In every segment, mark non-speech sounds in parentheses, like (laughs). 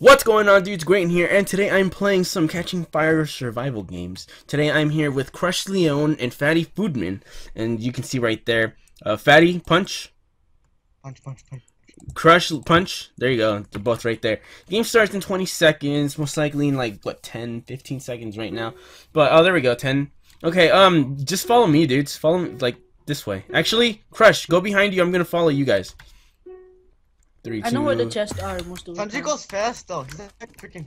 What's going on dudes, Greytonn here, and today I'm playing some Catching Fire survival games. Today I'm here with Crush Leone and Fatty Foodman, and you can see right there, uh, Fatty, punch, Punch, punch, punch. Crush, punch, there you go, they're both right there. Game starts in 20 seconds, most likely in like, what, 10, 15 seconds right now, but, oh, there we go, 10. Okay, um, just follow me, dudes, follow me, like, this way. Actually, Crush, go behind you, I'm gonna follow you guys. Three, I know where the chests are most of the Tanji time. goes fast though. He's like freaking.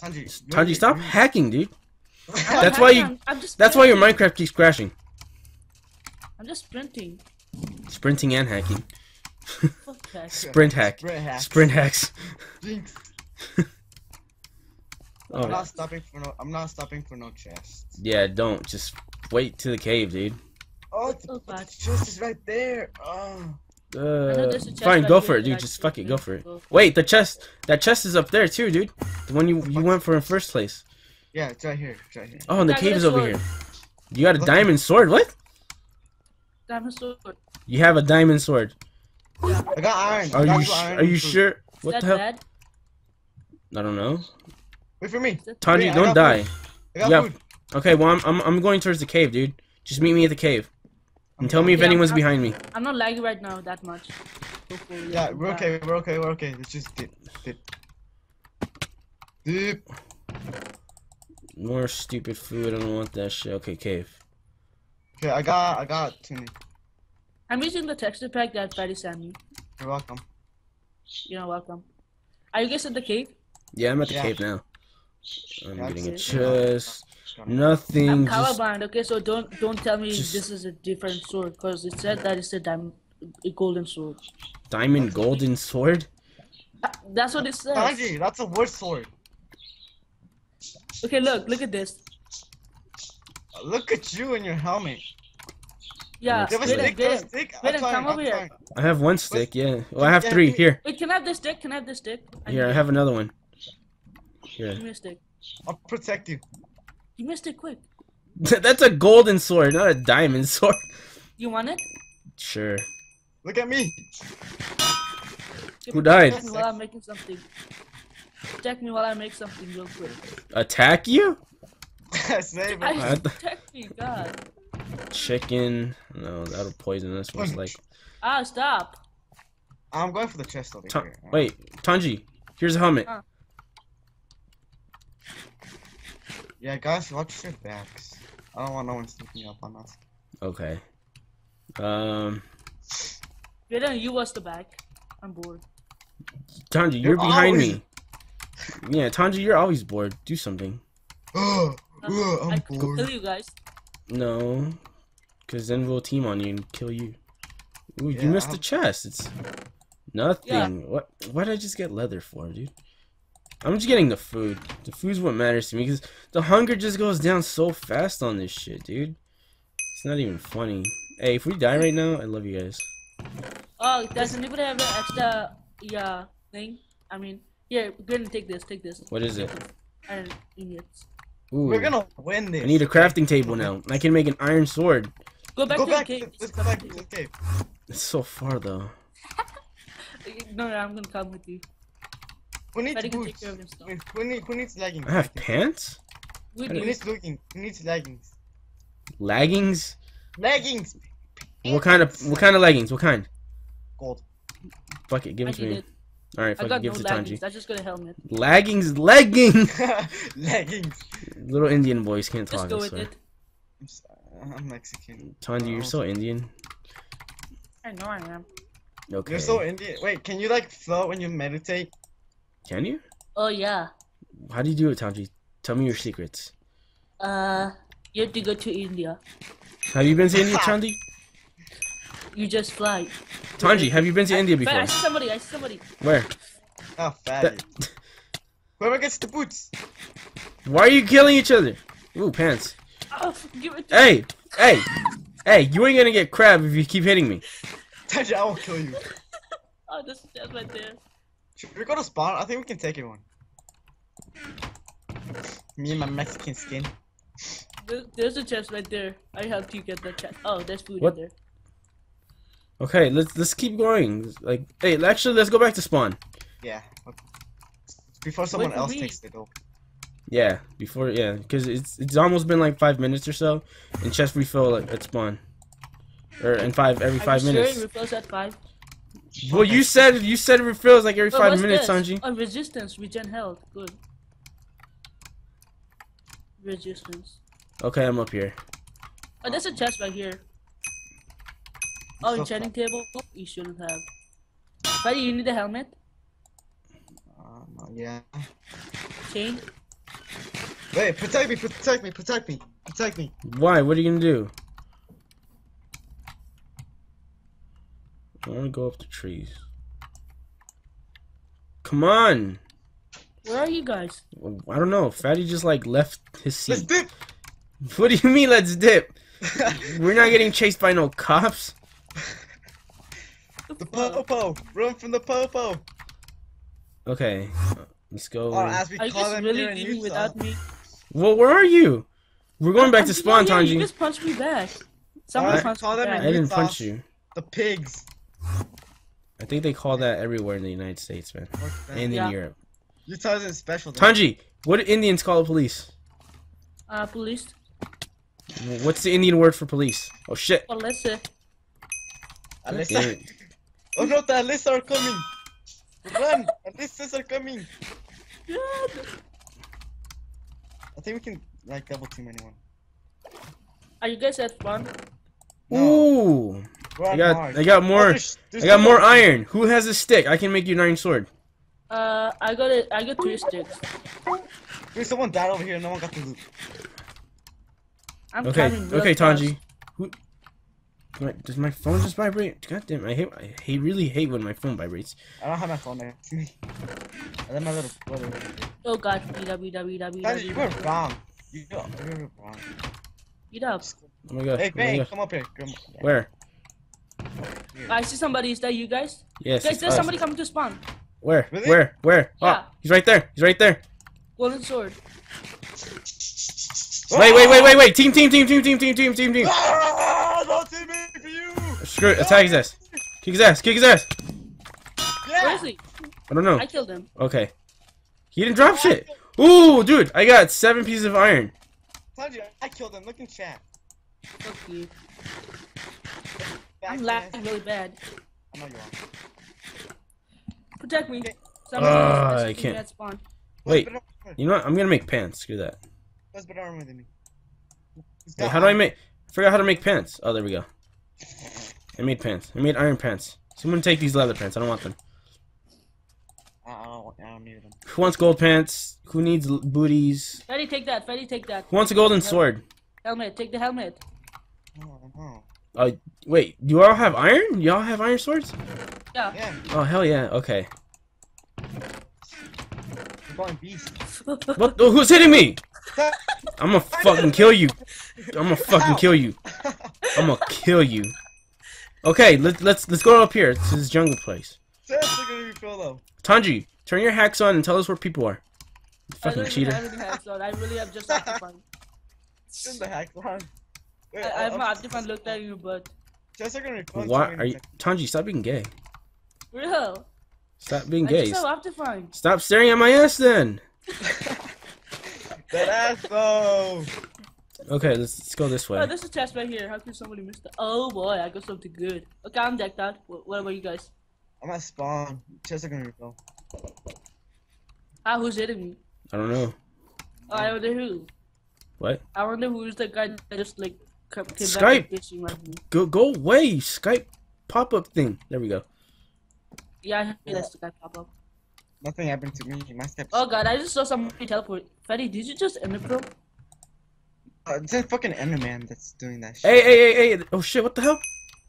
Tanji. you're- Tanji, stop you're- hacking, dude. (laughs) That's why you- hacking, I'm, I'm just That's why your. Minecraft keeps crashing. I'm just sprinting. Sprinting and hacking. (laughs) Sprint hack. Sprint hack. Sprint hacks. Jinx. (laughs) Oh, I'm not stopping for no. I'm not stopping for no chest. yeah, don't. Just wait to the cave, dude. Oh, the, Oh, the chest is right there. Oh. I Uh, there's a chest fine, go for it, dude. Just fuck it, go go for it. Wait, the chest. That chest is up there too, dude. The one you you went for in first place. Yeah, it's right here. It's right here. Oh, and the cave is over here. You got a diamond sword. What? Diamond sword. You have a diamond sword. I got iron. Are got you two iron are you food. sure? Is What that the hell? bad? I don't know. Wait for me. Is Tanji, don't got die. I got Yeah. food. Okay, well I'm, I'm I'm going towards the cave, dude. Just meet me at the cave. And tell me if Yeah, anyone's I'm- behind me. I'm not lagging right now that much. Hopefully, Yeah, I'm we're fine. okay. We're okay. We're okay. Let's just dip, dip, dip. More stupid food. I don't want that shit. Okay, cave. Okay, I got. I got tuna. I'm using the texture pack that Fatty sent me. You're welcome. You're welcome. Are you guys at the cave? Yeah, I'm at the Yeah. cave now. I'm Yeah, getting a I'd chest. Nothing. I'm colorblind, okay? So don't don't tell me Just- this is a different sword because it said that it's a diamond, a golden sword. diamond golden sword. Uh, That's what it says. Tanji, that's a wood sword. Okay, look, look at this. Look at you and your helmet. Yeah, You have a wait, stick? wait, You have a wait. stick? Wait, I'm come over here. I have one stick. Yeah. Well, I have three. Here. Wait, can I have this stick? Can I have this stick? I Here. I have another one. It. Here. Give me. I'll protect you. You missed it quick. (laughs) That's a golden sword, not a diamond (laughs) sword. You want it? Sure. Look at me. Who died? Protect me while I'm making something. Protect me while I make something real quick. Attack you? (laughs) Save I it. What the- protect me, God. Chicken. No, that'll poison us most like. Ah, stop. I'm going for the chest over Ta- here. wait, Tanji. Here's a helmet. Uh. Yeah, guys, watch your backs. I don't want no one sneaking up on us. Okay. Um, Jaden, you watch the back. I'm bored. Tanji, you're, You're behind always- me. Yeah, Tanji, you're always bored. Do something. (gasps) Ugh, Uh, ugh, I I'm could bored. kill you guys. No, because then we'll team on you and kill you. Ooh, you missed the I'm- chest. It's nothing. Yeah. What? What did I just get leather for, dude? I'm just getting the food. The food's what matters to me because the hunger just goes down so fast on this shit, dude. It's not even funny. Hey, if we die right now, I love you guys. Oh, does anybody have an extra yeah thing? I mean, here, go ahead and take this. Take this. What is it? Iron ingots. Ooh, We're gonna win this. I need a crafting table now. I can make an iron sword. Go back Go to back. the cave. Let's go back to the cave. It's so far though. (laughs) No, no, I'm gonna come with you. Who needs Fatty boots? take care of himself. Wait, Who, need, who needs leggings? I have pants. We Who do. needs leggings? Who needs leggings? Leggings. Leggings. What kind of what kind of leggings? What kind? Gold. Fuck it, give I it to me. it. All right, fuck it, got no give it to leggings. Tanji. I just got a helmet. Leggings, legging. (laughs) leggings. Little Indian boys can't Just talk. go I with swear. it. I'm, s- uh, I'm Mexican. Tanji, you're so Indian. I know I am. Okay. You're so Indian. Wait, can you like float when you meditate? Can you? Oh yeah. How do you do it, Tanji? Tell me your secrets. Uh, you have to go to India. Have you been to India, Tanji? You just fly. Tanji, have you been to India before? I see somebody. I see somebody. Where? Oh, That- fatty. (laughs) Whoever gets the boots. Why are you killing each other? Ooh, pants. Oh, give it. To Hey, hey, hey! You ain't gonna get crab if you keep hitting me. (laughs) Tanji, I will kill you. Oh, this is just right there. Should we go to spawn? I think we can take everyone. Me and my Mexican skin. There's a chest right there. I helped you get the chest. Oh, there's food What? in there. Okay, let's let's keep going. Like, hey, actually, let's go back to spawn. Yeah. Before someone for else me. takes it though. Yeah, before yeah, because it's it's almost been like five minutes or so, and chest refill like, at spawn, or in five every Are five you minutes. Sure refills at five. Well, you said you said it refills like every Wait, five minutes, this? Sanji. Oh, resistance, regen health. Good. Resistance. Okay, I'm up here. Oh, there's a chest right here. Oh, So enchanting table. You shouldn't have. Buddy, you need a helmet. Um, yeah. Chain. Wait, protect me, protect me, protect me, protect me. Why? What are you gonna do? I want to go up the trees. Come on. Where are you guys? I don't know. Fatty just like left his seat. Let's seat. dip. (laughs) What do you mean? Let's dip. (laughs) We're not getting chased by no cops. the popo, run from the popo. Okay, let's go. Or as we Are you call guys them really here leaving Utah. without me? Well, where are you? We're going back I'm- to spawn, yeah, You just punched me back. Someone Alright, punched call me them back. I didn't punch you. The pigs. I think they call that everywhere in the United States, man, and in Yeah. Europe. Utah isn't special. though. Tanji, what do Indians call the police? Uh, police. What's the Indian word for police? Oh shit! Well, let's say. Alyssa. Damn. (laughs) Oh no, the Alyssa are coming. Run! Alyssa's are coming. I think we can like double team anyone. Are you guys at spawn? No. Ooh, We're I got, Mars. I got Oh, more. there's- there's I got more iron. Who has a stick? I can make you an iron sword. Uh, I got it. I got three sticks. There's someone died over here. and No one got the loot. I'm Okay, okay. Tanji. Who? My, does my phone just vibrate? God damn! I hate. I hate, really hate when my phone vibrates. I don't have my phone next to me. I let my little brother. Oh god, up, Tanji, you beat were wrong. You go. You were wrong. Beat up. Oh my god! Hey, oh Bang, god. come up here. Come Where? I see somebody. Is that you guys? Yes. Guys, it's there's us. somebody coming to spawn. Where? Really? Where? Where? Yeah. Oh, he's right there. He's right there. Golden sword. Wait, wait, wait, wait, wait! Team, team, team, team, team, team, team, team, team. Ah, no teaming for you. Screw it! Attack his ass. Kick his ass. Kick his ass. Yeah. Where is he? I don't know. I killed him. Okay. He didn't drop shit. Ooh, dude! I got seven pieces of iron. Tanji, I killed him. Look in chat. Fuck you. Back I'm laughing really bad. I know you are. Protect me. Okay. Somebody Ah, I can't. me at spawn. Wait. You know what? I'm gonna make pants. Screw that. who's better armor than me? Wait, how do I make? I forgot how to make pants. Oh, there we go. I made pants. I made iron pants. Someone take these leather pants. I don't want them. I I don't, I don't need them. Who wants gold pants? Who needs l- booties? Freddy, take that. Freddy, take that. Who wants a golden sword? Helmet. Take the helmet. No, no. Wait, do you all have iron? You all have iron swords? Yeah. Yeah, Oh hell yeah. Okay. we're going beast. (laughs) What? Oh, who's hitting me? (laughs) I'm gonna fucking kill you. I'm gonna fucking kill you. I'm gonna kill you. Okay, let's let's let's go up here to this jungle place. That's gonna be cool though. Tanji, turn your hacks on and tell us where people are. You I fucking don't cheater. have any hacks on. I really have just Optifine. In the heck, man. Wait, I, I have I'm- my Optifine looked at you, but Just gonna record Why are you Tanji? Stop being gay. real. Stop being I gay. just have Optifine. Stop staring at my ass then. That ass though. Okay, let's, let's go this way. Oh, way. there's a chest right here. How can somebody miss that? Oh boy, I got something good. Okay, I'm decked out. What, what about you guys? I'm at spawn. Just gonna refill. Ah, who's hitting me? I don't know. Oh, I wonder who. What? I wonder who's the guy that just like come- came Skype. back and fishing right me. Go go away. Skype pop up thing. There we go. Yeah, I heard that's the guy pop up. Nothing happened to me. My steps. Oh god, I just saw somebody teleport. Freddy, did you just ender pearl? Uh, it's a fucking Enderman that's doing that shit. Hey hey hey hey! Oh shit! What the hell?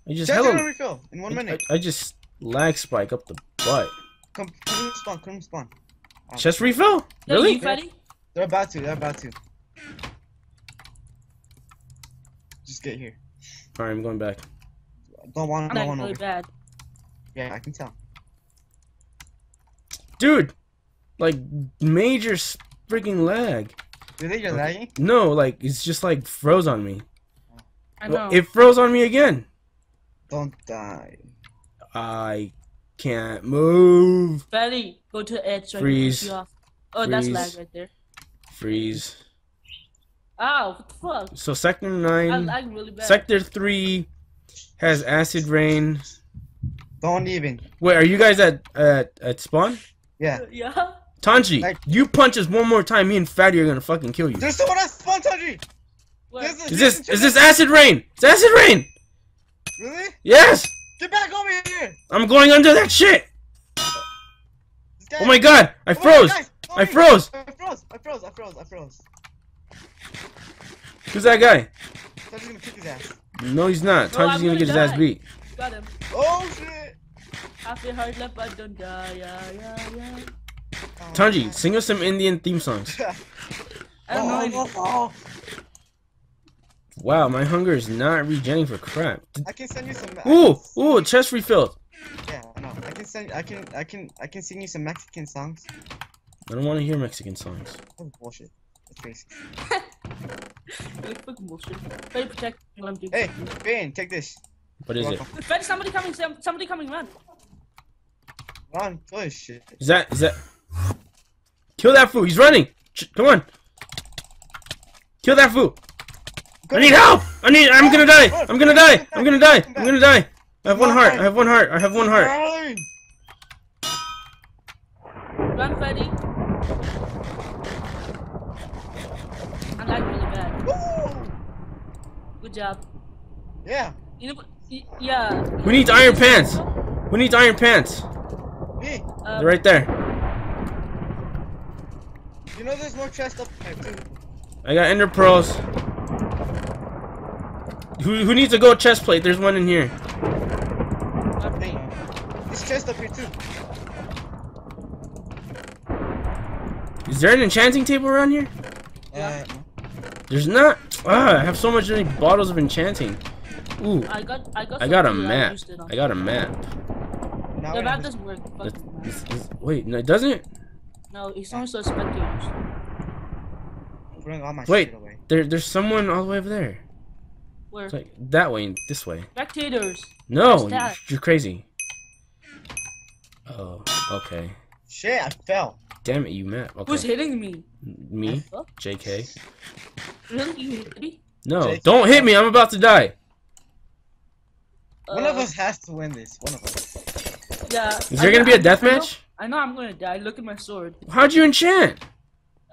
I just Just hello. gonna refill in one I, minute. I, I just lag spike up the butt. Come, come spawn. Come spawn. Oh. Chest refill? No, Really? you Freddy? They're about to. They're about to. Just get here. Alright, I'm going back. Don't want. I'm Don't want really over. bad. Yeah, I can tell. Dude! Like, major s- freaking lag. Really, you're lagging? No, like, it's just like froze on me. I Well, know. It froze on me again. Don't die. I Can't move. Fatty, go to edge so Freeze. I can push you. Oh, that's Freeze. lag right there. Freeze. Ow, what the fuck? So sector I nine, lag really bad. sector three has acid rain. Don't even. Wait, are you guys at at at spawn? Yeah. (laughs) yeah. Tanji, Like- you punch us one more time, me and Fatty are gonna fucking kill you. There's someone at spawn, Tundry! Where? Is this is this acid rain? It's acid rain. Really? Yes, Get back over here! I'm going under that shit. Guy- Oh my god, I Oh froze. God, guys, I sorry. froze. I froze. I froze. I froze. I froze. Who's that guy? Tundry's gonna kick his ass. No, he's not. No, Tanji's I'm gonna get his ass beat. Got him. Oh shit! Half a heart left, but don't die. Yeah, yeah, yeah. Oh, Tanji, man. sing us some Indian theme songs. (laughs) I don't know. Oh, any- oh, oh. Wow, my hunger is not regenerating for crap. I can send you some. Ooh, can- ooh, chest refilled. Yeah, I know. I can send. I can. I can. I can sing you some Mexican songs. I don't want to hear Mexican songs. Oh bullshit. That's crazy. (laughs) Like, fucking bullshit. Fatty, protect me I'm doing Hey, something. Finn, take this. What is it? welcome. Fatty, somebody coming, some- somebody coming, run. Run, kill this shit. Is that is that? Kill that fool. He's running. Ch- Come on. Kill that fool. I need help. I need. I'm gonna die. I'm gonna die. I'm gonna die. I'm gonna die. I have one heart. I have one heart. I have one heart. Run. Run, Fatty. I'm lagging really bad. Woo! Good job. Yeah, You know, y- yeah. Who needs iron pants? Who needs iron pants? me. Uh, They're right there. You know there's no chest up there too. I got ender pearls. Who who needs a gold chest plate? There's one in here. not me. There's chest up here too. Is there an enchanting table around here? Uh, There's not. Ah, I have so much like, bottles of enchanting. Ooh, I got, I got. I got a map. used. I got a map. now The we're map doesn't work. Fuck This- the map. this- this- wait, no, it doesn't. No, it's only so spectators. Bring all my Wait. shit away. There, there's someone all the way over there. Where? It's like that way, and this way. Spectators. No, Where's that? you're crazy. Oh, okay. Shit, I fell. Damn it, you map. Who's hitting me? me, JK. Really? You hit me? No, JK. don't hit me. I'm about to die. One of Uh, us has to win this. One of us. Yeah. Is there gonna be a death match? I know I'm gonna die. Look at my sword. How'd you enchant?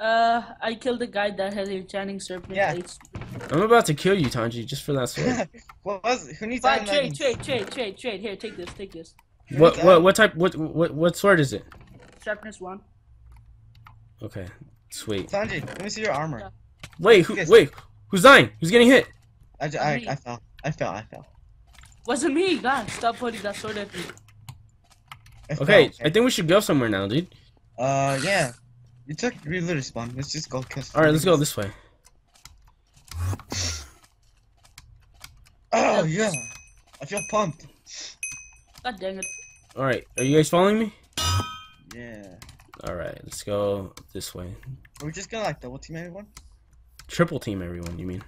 Uh, I killed the guy that had the enchanting serpent. Yeah. I'm about to kill you, Tanji, just for that (laughs) sword. what was? Who needs Fine, trade, trade, trade, trade, trade. Here, take this, take this. what, what, what type? What, what, what sword is it? Sharpness one. Okay, sweet. Sanji, let me see your armor. Yeah. Wait, who, wait, who's dying? Who's getting hit? I, j- I, Me. I fell. I fell. I fell. Wasn't me, God. Stop putting that sword at me. I fell, Okay, I think we should go somewhere now, dude. Uh, yeah. You took reload respawn. Let's just go kill. All right, let's go this way. Oh yeah. I feel pumped. God dang it. All right, are you guys following me? Yeah. All right, let's go this way. Are we just gonna like double team everyone? Triple team everyone. You mean?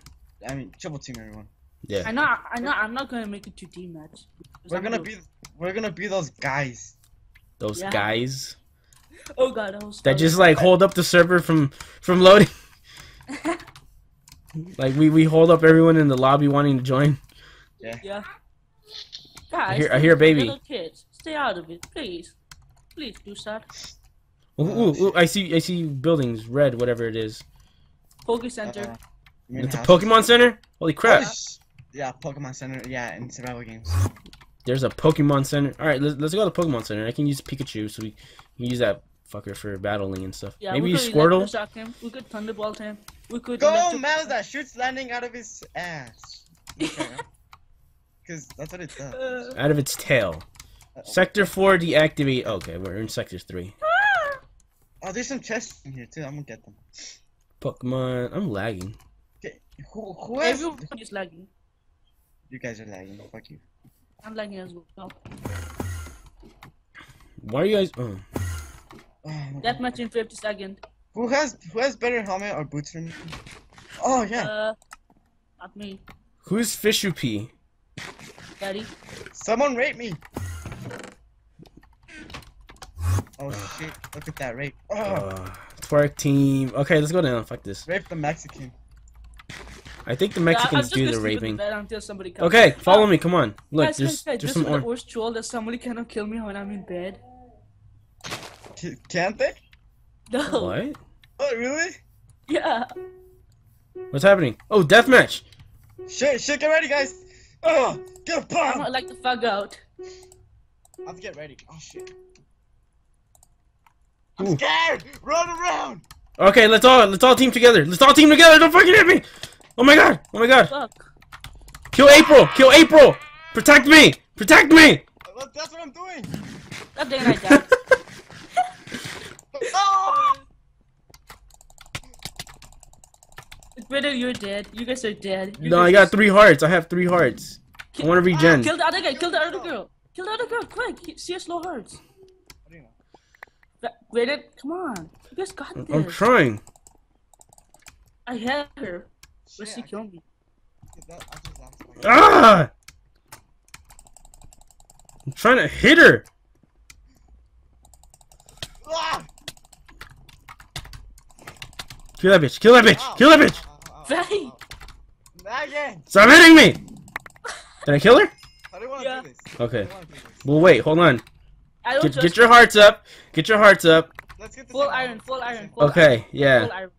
I mean, triple team everyone. Yeah. I know, I know, I'm not gonna make it to team match. We're gonna be, we're gonna be those guys. Those Yeah. guys Oh God, I was. that just like hold up the server from from loading. (laughs) like we we hold up everyone in the lobby wanting to join. Yeah. Yeah. Guys, hear- I hear a baby. Little kids, stay out of it, please. Please do that. Ooh, ooh, ooh, I see I see buildings red whatever it is. Poke Center. Uh, It's a houses? Pokemon Center. Holy crap! Holy sh- Yeah, Pokemon Center. Yeah, in survival games. There's a Pokemon Center. All right, let's, let's go to the Pokemon Center. I can use Pikachu, so we can use that fucker for battling and stuff. yeah, Maybe we use could Squirtle. electroshock him. We could thunderbolt him. We could. Go, electro- Mazda! Shoots landing out of his ass. (laughs) Because that's what it does. Uh, Out of its tail. Sector four deactivate. Okay, we're in sector three. Oh, there's some chests in here too. I'm gonna get them. Pokemon. I'm lagging. Okay, who, who has? everyone is lagging. You guys are lagging. Fuck you. I'm lagging as well. Why are you guys? Oh. Oh, That God. match in 50 seconds. Who has who has better helmet or boots than me? Oh yeah, Uh, not me, Who's Fishu P? daddy. someone rate me. Oh shit! Look at that rape. Oh, Uh, twerk team. Okay, let's go down. Fuck this. rape the Mexican. I think the Mexicans just do gonna the sleep in raping. bed until somebody comes. Okay, follow me. Come on. Look, guys, there's guys, guys, there's this some is the orange. worst troll that somebody cannot kill me when I'm in bed. C- Can't they? No. What? Oh really? Yeah. What's happening? Oh, deathmatch. Shit! Shit! Get ready, guys. Oh, get a I'm gonna like to fuck out. I have to get ready. Oh shit! Ooh. I'm scared. Run around. Okay, let's all let's all team together. Let's all team together. Don't fucking hit me. Oh my god. Oh my god. Fuck. Kill April. Kill April. Protect me. Protect me. That's what I'm doing. God dang it, I died. Oh! Whether you're dead, you guys are dead. You No, I got three hearts. I have three hearts. I want to regen. Ah, kill the other guy. Kill the other girl. Kill the other girl. Quick. He- She has low hearts. What do you know? Gra- Granted, come on. You guys got this. I'm trying. I had her, but Shit, she I killed me. that- I just asked my- Ah! I'm trying to hit her. Ah! Kill that bitch. Kill that bitch. Ow. Kill that bitch. Ow. Again. Stop hitting me. Did I kill her? I didn't want to Yeah. do this. Okay. I didn't wanna do this. Well, wait. Hold on. I don't Get, get your hearts up. Get your hearts up. Let's get Full iron, full iron, full Okay. iron. Yeah. Full iron.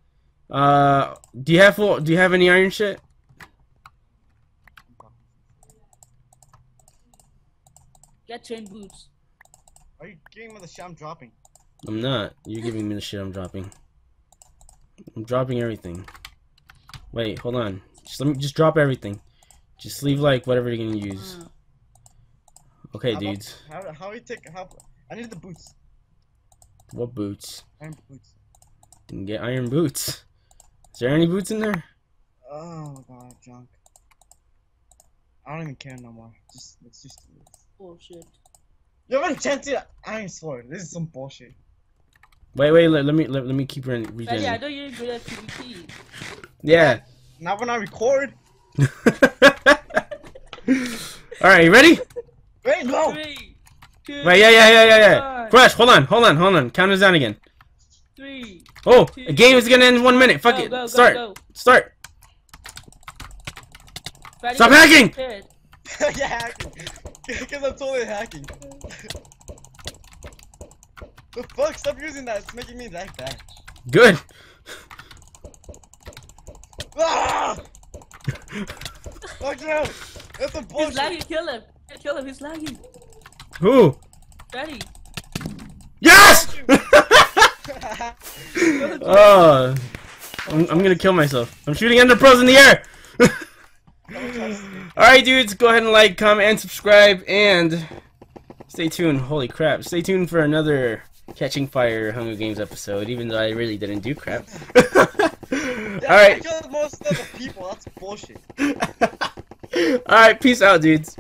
Uh, do you have full? Do you have any iron shit? Get chain boots. Are you giving me the shit I'm dropping? I'm not. You're giving me the shit I'm dropping. I'm dropping everything. Wait, hold on. Just let me just drop everything. Just leave like whatever you're gonna use. Uh, Okay, How about- dudes. How how you take how? I need the boots. What boots? Iron boots. You can get iron boots. Is there any boots in there? Oh my god, junk. I don't even care no more. Just let's just do this. bullshit. You have enchanted iron sword. This is some bullshit. Wait, wait. Let, let me let, let me keep re- Fatty, I regen. know you're good at PvP. Yeah. Not when I record. (laughs) All right, you ready? Wait, no. Three, two, Wait, yeah, yeah, yeah, yeah, yeah. one, Crash, hold on, hold on, hold on. Count us down again. three. Oh, Two. the game is gonna end in one minute. Fuck Go, it. go, go, Start. go. Start. Fatty, Stop hacking! (laughs) yeah, hacking. (laughs) Because I'm totally hacking. the fuck? Stop using that. It's making me like that. Good. Ah! (laughs) Fuck you! That's a bullshit. He's bullshit. lagging. Kill him. Kill him. He's lagging. Who? Fatty. Yes! oh, (laughs) I'm, I'm gonna kill myself. I'm shooting ender pearls in the air. (laughs) All right, dudes, go ahead and like, comment, and subscribe, and stay tuned. Holy crap! Stay tuned for another Catching Fire Hunger Games episode. Even though I really didn't do crap. (laughs) All Yeah, right. I killed most of the people. That's bullshit. All right. Peace out, dudes.